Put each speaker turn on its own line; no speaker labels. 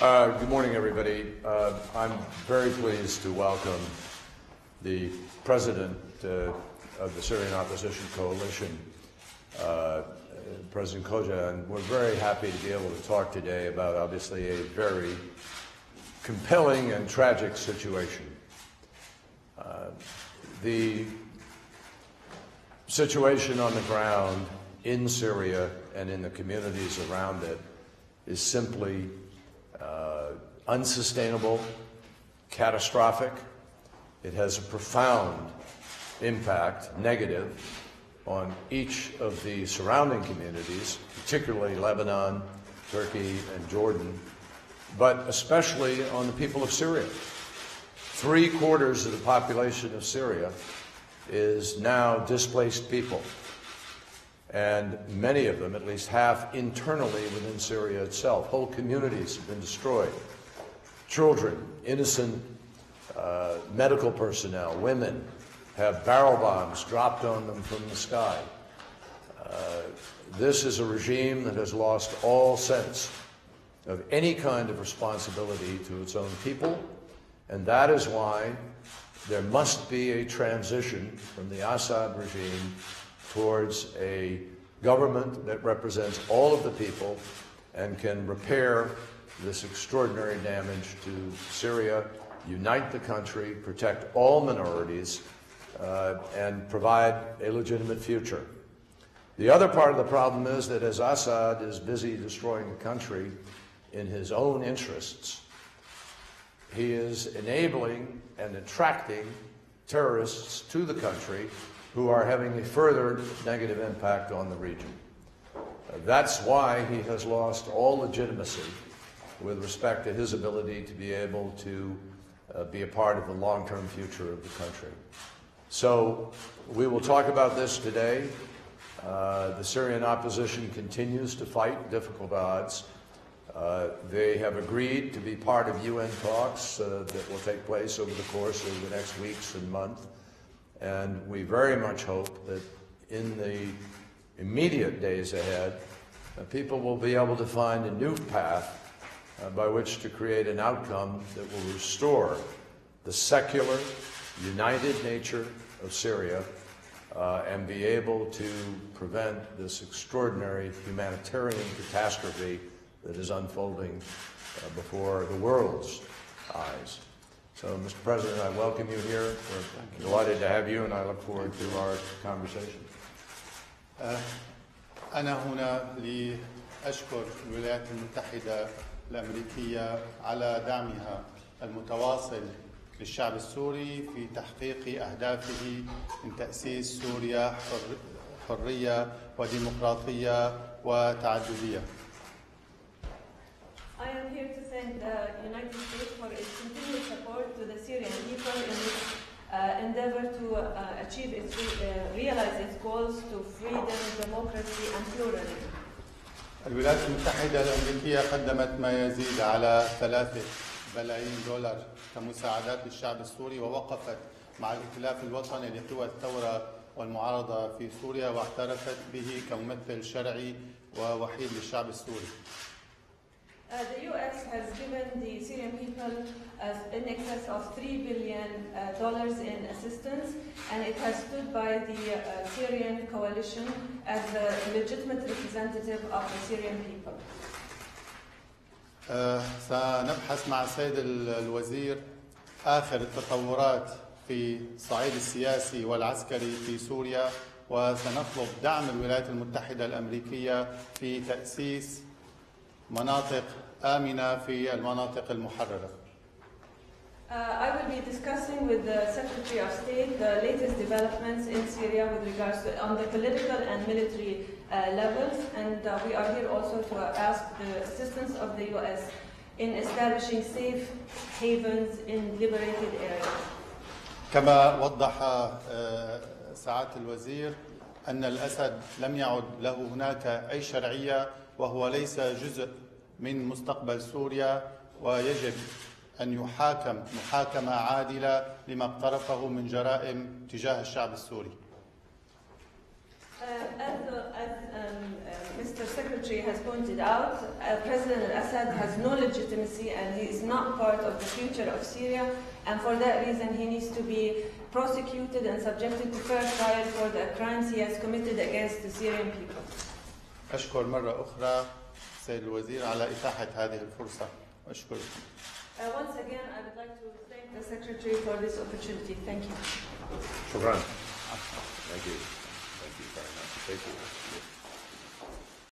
Uh, good morning, everybody. Uh, I'm very pleased to welcome the president uh, of the Syrian Opposition Coalition, uh, President Khoja, and we're very happy to be able to talk today about obviously a very compelling and tragic situation. Uh, the situation on the ground in Syria and in the communities around it is simply uh, unsustainable, catastrophic. It has a profound impact, negative, on each of the surrounding communities, particularly Lebanon, Turkey, and Jordan, but especially on the people of Syria. Three quarters of the population of Syria is now displaced people, and many of them, at least half, internally within Syria itself. Whole communities have been destroyed. Children, innocent uh, medical personnel, women, have barrel bombs dropped on them from the sky. Uh, this is a regime that has lost all sense of any kind of responsibility to its own people, and that is why there must be a transition from the Assad regime towards a government that represents all of the people and can repair this extraordinary damage to Syria, unite the country, protect all minorities, uh, and provide a legitimate future. The other part of the problem is that as Assad is busy destroying the country in his own interests, he is enabling and attracting terrorists to the country who are having a further negative impact on the region. Uh, that's why he has lost all legitimacy with respect to his ability to be able to uh, be a part of the long-term future of the country. So we will talk about this today. Uh, the Syrian opposition continues to fight difficult odds. Uh, they have agreed to be part of UN talks uh, that will take place over the course of the next weeks and months. And we very much hope that in the immediate days ahead, uh, people will be able to find a new path uh, by which to create an outcome that will restore the secular, united nature of Syria uh, and be able to prevent this extraordinary humanitarian catastrophe that is unfolding uh, before the world's eyes. So, Mr. President, I welcome you here. We're delighted to have you, and I look forward to our conversation.
أنا هنا لأشكر الولايات المتحدة الأمريكية على دعمها المتواصل للشعب السوري في تحقيق أهدافه من تأسيس سوريا حر حرية وديمقراطية وتعددية.
I am here to thank the United States for its continued support to the Syrian people in its uh, endeavor to uh, achieve its re- uh, realize its goals to freedom, democracy, and pluralism.
الولايات المتحدة الأمريكية قدمت ما يزيد على ثلاثة بلايين دولار كمساعدات للشعب السوري ووقفت مع الائتلاف الوطني لقوى الثورة والمعارضة في سوريا واعترفت به كممثل شرعي ووحيد للشعب السوري.
Uh, the U.S. has given the Syrian people as in excess of three billion uh, dollars in assistance, and it has stood by the uh, Syrian coalition as the legitimate representative of the Syrian people.
آه، سنبحث مع السيد ال- الوزير آخر التطورات في الصعيد السياسي والعسكري في سوريا وسنطلب دعم الولايات المتحدة الأمريكية في تأسيس مناطق آمنة في المناطق المحررة
Uh, I will be discussing with the Secretary of State the latest developments in Syria with regards to on the political and military uh, levels, and uh, we are here also to ask the assistance of the U.S. in establishing safe havens in liberated areas.
كما وضح آه، سعادة الوزير أن الأسد لم يعد له هناك أي شرعية وهو ليس جزء من مستقبل سوريا ويجب أن يحاكم محاكمة عادلة لما اقترفه من جرائم تجاه الشعب السوري
Uh, as, uh, as um, uh, Mr. Secretary has pointed out, uh, President al-Assad has no legitimacy and he is not part of the future of Syria and for that reason he needs to be prosecuted and subjected to fair trial for the crimes he has committed against the Syrian people.
أشكر مرة أخرى سيد الوزير على إتاحة هذه الفرصة
أشكر
شكرا Thank you. Thank you very much. Thank you.